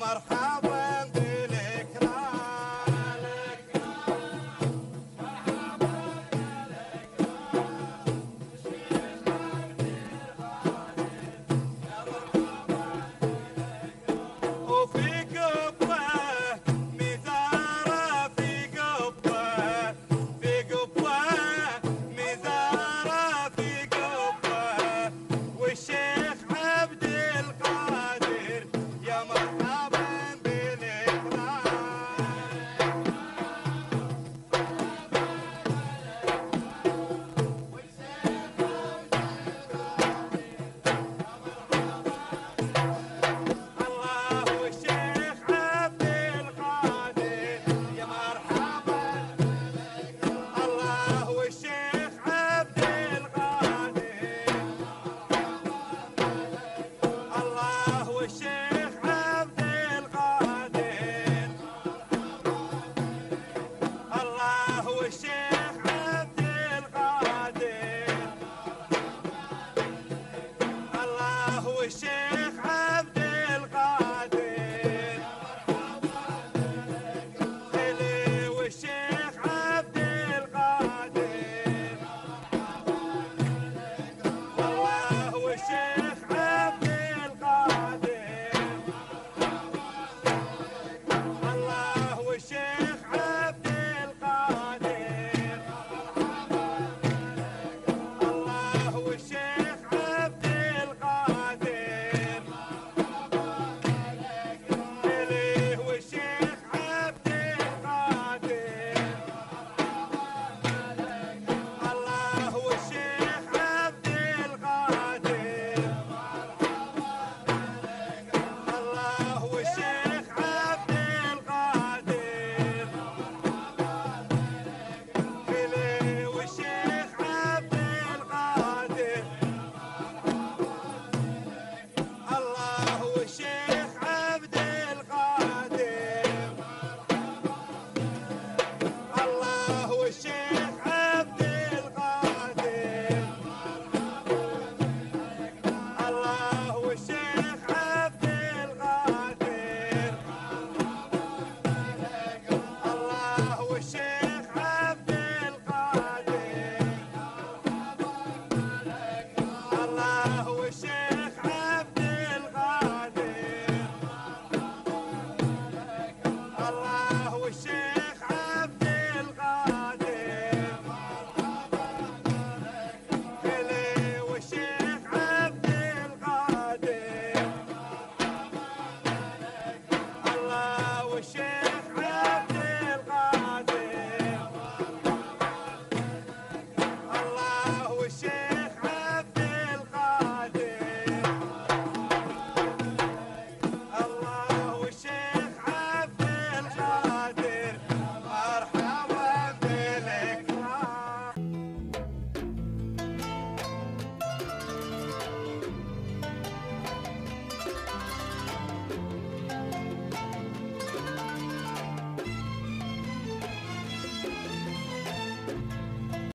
مرحبا.